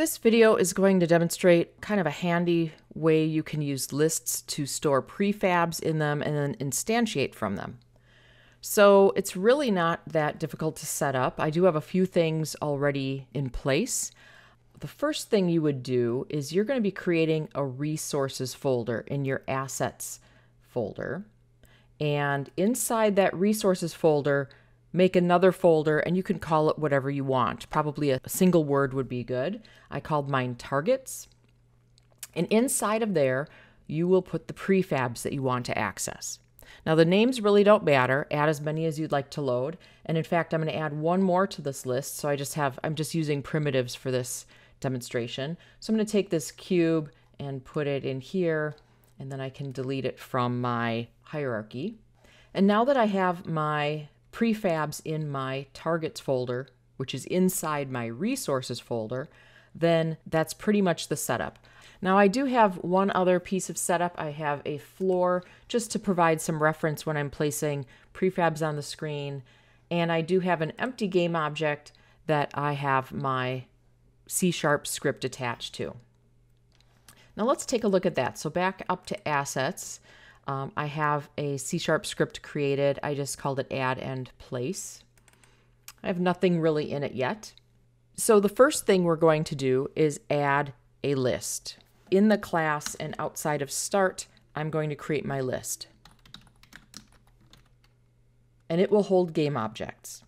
This video is going to demonstrate kind of a handy way you can use lists to store prefabs in them and then instantiate from them. So it's really not that difficult to set up. I do have a few things already in place. The first thing you would do is you're going to be creating a resources folder in your assets folder. And inside that resources folder, make another folder and you can call it whatever you want. Probably a single word would be good. I called mine targets. And inside of there, you will put the prefabs that you want to access. Now the names really don't matter. Add as many as you'd like to load. And in fact, I'm going to add one more to this list. So I just have, I'm just using primitives for this demonstration. So I'm going to take this cube and put it in here, and then I can delete it from my hierarchy. And now that I have my prefabs in my targets folder, which is inside my resources folder, then that's pretty much the setup. Now I do have one other piece of setup. I have a floor just to provide some reference when I'm placing prefabs on the screen. And I do have an empty game object that I have my C Sharp script attached to. Now let's take a look at that. So back up to assets. Um, I have a C Sharp script created. I just called it add and place. I have nothing really in it yet. So the first thing we're going to do is add a list. In the class and outside of start, I'm going to create my list. And it will hold game objects.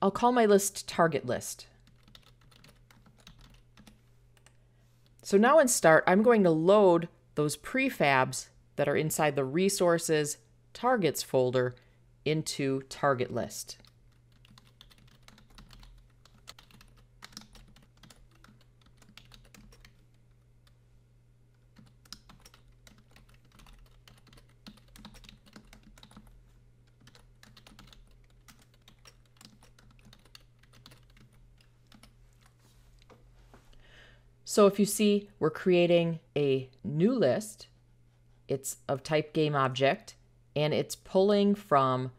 I'll call my list target list. So now in Start, I'm going to load those prefabs that are inside the Resources Targets folder into Target List. So if you see, we're creating a new list. It's of type game object, and it's pulling from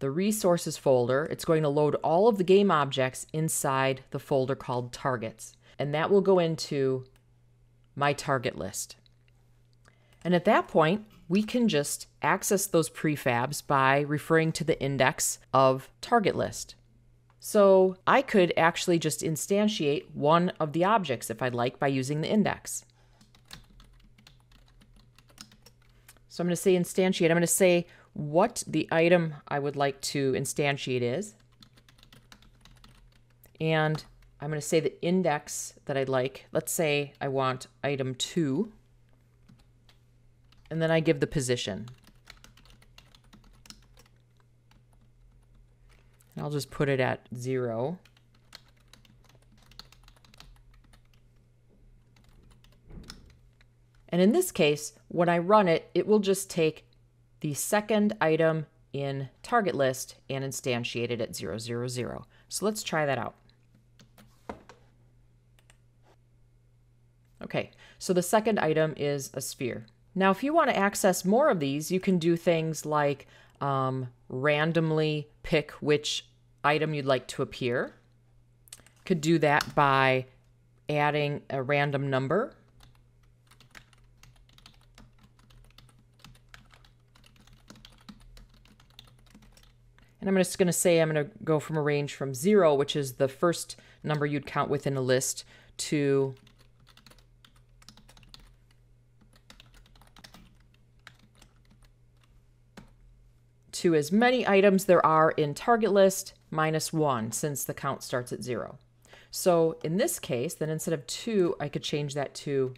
the resources folder. It's going to load all of the game objects inside the folder called targets. And that will go into my target list. And at that point, we can just access those prefabs by referring to the index of target list. So I could actually just instantiate one of the objects if I'd like by using the index. So I'm going to say instantiate. I'm going to say what the item I would like to instantiate is. And I'm going to say the index that I'd like. Let's say I want item 2. And then I give the position. I'll just put it at zero. And in this case, when I run it, it will just take the second item in target list and instantiate it at 000. So let's try that out. Okay, so the second item is a sphere. Now, if you want to access more of these, you can do things like um, randomly pick which item you'd like to appear. Could do that by adding a random number. And I'm just going to say I'm going to go from a range from 0, which is the first number you'd count within a list, to to as many items there are in target list minus 1 since the count starts at 0. So in this case, then instead of 2, I could change that to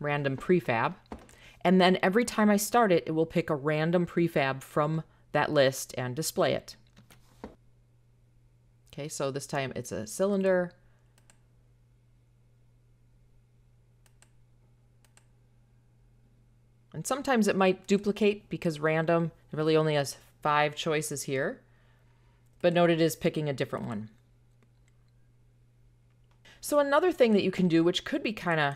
random prefab. And then every time I start it, it will pick a random prefab from that list and display it. Okay, so this time it's a cylinder. And sometimes it might duplicate because random really only has five choices here. But note it is picking a different one. So another thing that you can do, which could be kind of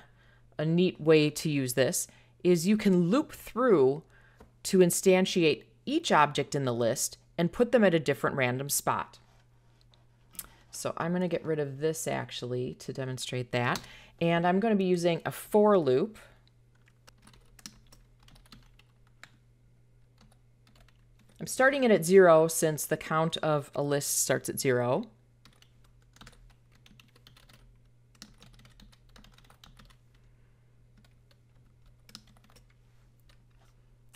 a neat way to use this, is you can loop through to instantiate each object in the list and put them at a different random spot. So I'm going to get rid of this actually to demonstrate that. And I'm going to be using a for loop. I'm starting it at zero since the count of a list starts at zero.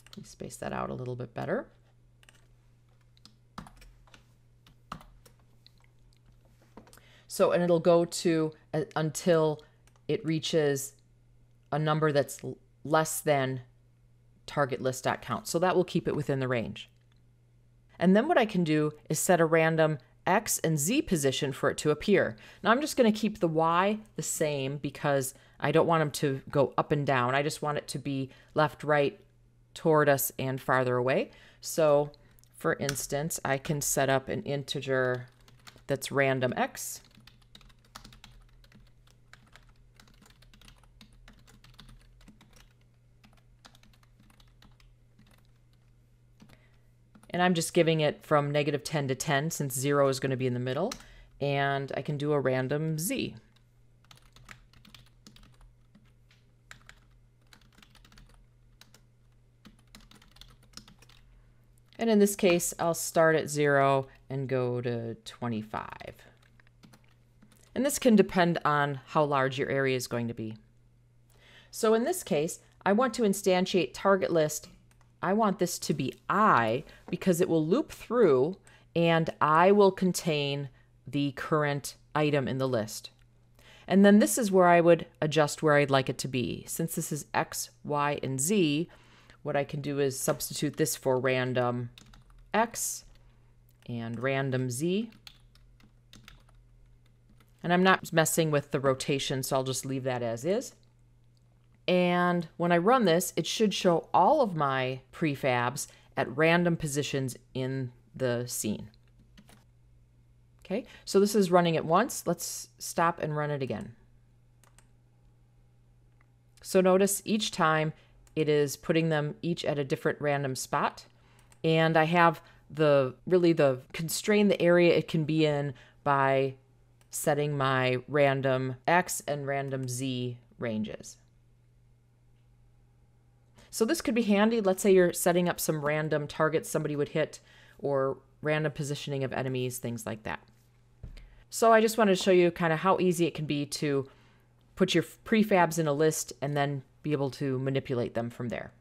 Let me space that out a little bit better. So, and it'll go to uh, until it reaches a number that's less than target list.count. So that will keep it within the range. And then what I can do is set a random X and Z position for it to appear. Now I'm just going to keep the Y the same because I don't want them to go up and down. I just want it to be left, right, toward us, and farther away. So for instance, I can set up an integer that's random X And I'm just giving it from negative 10 to 10 since 0 is going to be in the middle. And I can do a random z. And in this case, I'll start at 0 and go to 25. And this can depend on how large your area is going to be. So in this case, I want to instantiate target list I want this to be I because it will loop through and I will contain the current item in the list. And then this is where I would adjust where I'd like it to be. Since this is X, Y, and Z, what I can do is substitute this for random X and random Z. And I'm not messing with the rotation, so I'll just leave that as is. And when I run this, it should show all of my prefabs at random positions in the scene. Okay, so this is running it once. Let's stop and run it again. So notice each time it is putting them each at a different random spot. And I have the really the constrain the area it can be in by setting my random X and random Z ranges. So this could be handy. Let's say you're setting up some random targets somebody would hit or random positioning of enemies, things like that. So I just wanted to show you kind of how easy it can be to put your prefabs in a list and then be able to manipulate them from there.